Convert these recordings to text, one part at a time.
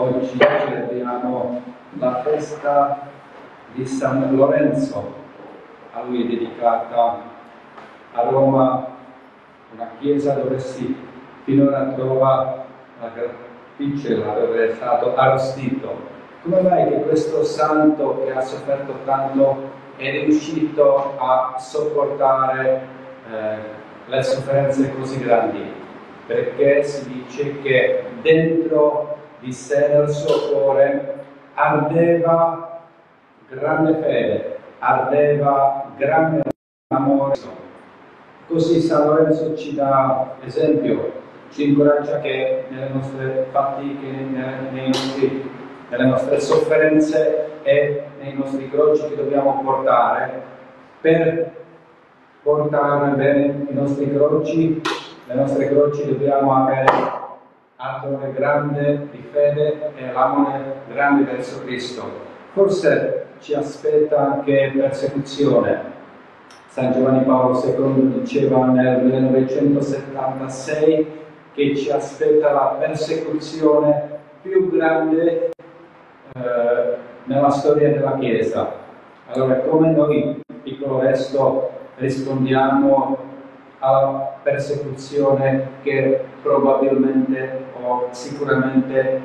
Oggi celebriamo la festa di San Lorenzo, a lui dedicata a Roma una chiesa dove si finora trova la graticella dove è stato arrostito. Come mai che questo santo che ha sofferto tanto è riuscito a sopportare eh, le sofferenze così grandi? Perché si dice che dentro di sé nel suo cuore ardeva grande fede, ardeva grande amore. Così San Lorenzo ci dà esempio, ci incoraggia che nelle nostre fatiche, nei nostri, nelle nostre sofferenze e nei nostri croci che dobbiamo portare, per portare bene i nostri croci, le nostre croci dobbiamo avere amore grande di fede e l'amore grande verso Cristo. Forse ci aspetta anche persecuzione. San Giovanni Paolo II diceva nel 1976 che ci aspetta la persecuzione più grande eh, nella storia della Chiesa. Allora, come noi, piccolo resto, rispondiamo alla persecuzione che probabilmente o sicuramente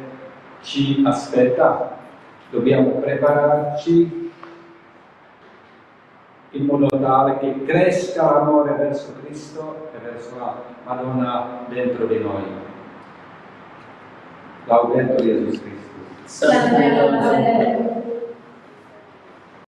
ci aspetta. Dobbiamo prepararci in modo tale che cresca l'amore verso Cristo e verso la Madonna dentro di noi. Laudetur Jesus Christus.